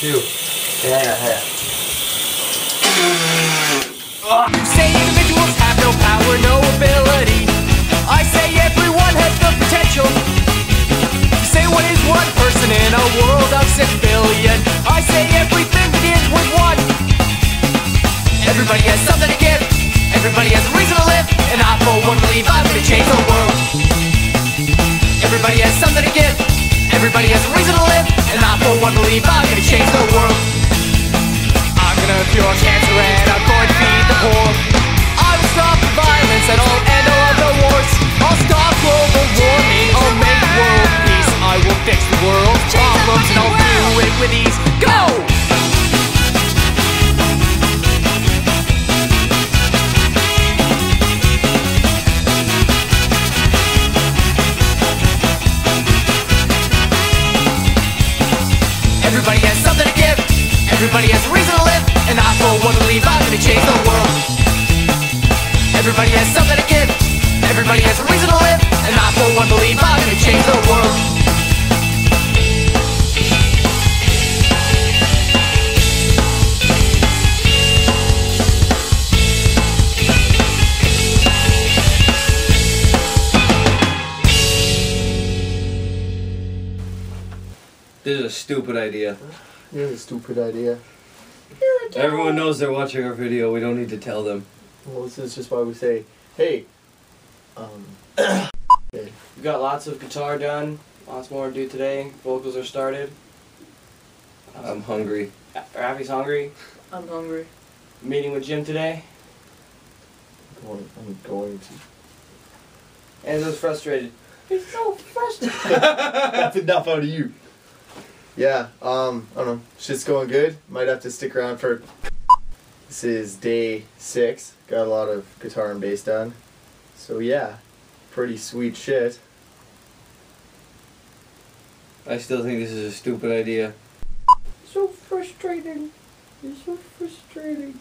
Yeah, yeah, yeah. Say individuals have no power, no ability. I say everyone has the potential. Say what is one person in a world of six billion? I say everything begins with one. Everybody has something to give. Everybody has a reason to live. And I for one believe I'm gonna change the world. Everybody has something to give. Everybody has a reason one believe I'm gonna change the world. I'm gonna cure cancer and I'm going to feed the poor. I will stop the violence and I'll end all of the wars. I'll stop global warming, I'll make world peace. I will fix the world's problems and I'll do it with ease. And I for one believe I'm gonna change the world. Everybody has something to give. Everybody has a reason to live. And I for one believe I'm gonna change the world. This is a stupid idea. You're a stupid idea. Everyone knows they're watching our video. We don't need to tell them. Well, this is just why we say, hey, um, We got lots of guitar done. Lots more to do today. Vocals are started. I'm hungry. Rafi's hungry. I'm hungry. Meeting with Jim today. going, I'm going to. Enzo's frustrated. He's so frustrated. That's enough out of you. Yeah, um, I don't know. Shit's going good. Might have to stick around for. This is day six. Got a lot of guitar and bass done. So yeah, pretty sweet shit. I still think this is a stupid idea. so frustrating. It's so frustrating.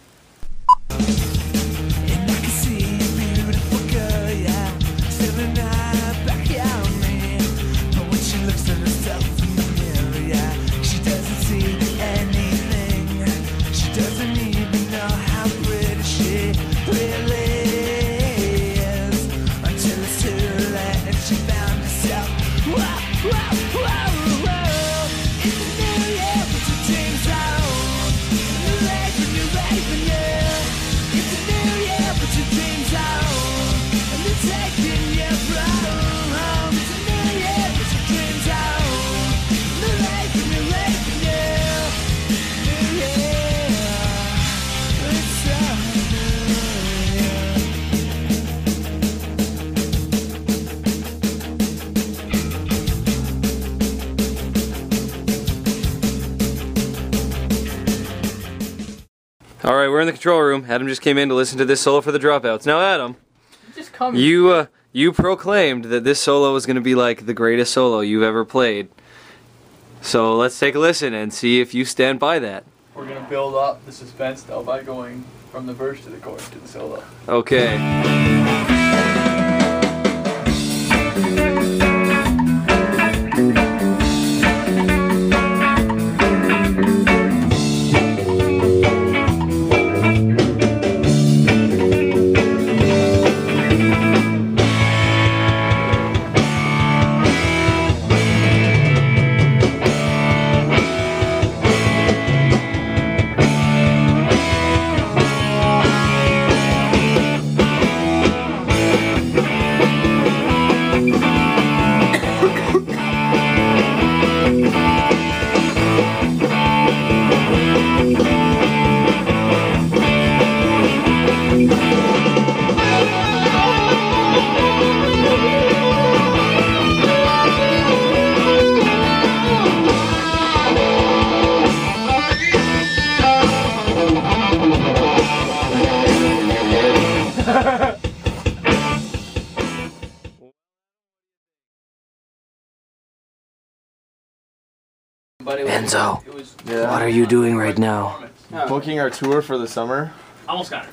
All right, we're in the control room. Adam just came in to listen to this solo for the dropouts. Now, Adam, Just come. you uh, you proclaimed that this solo was going to be like the greatest solo you've ever played. So let's take a listen and see if you stand by that. We're gonna build up the suspense though by going from the verse to the chorus to the solo. Okay. But it was, Enzo, Yeah. What are you doing right now? Booking our tour for the summer. almost got it.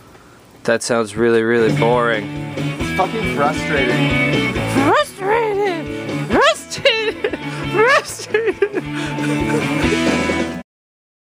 That sounds really, really boring. It's fucking frustrating. Frustrated! Frustrated! Frustrated!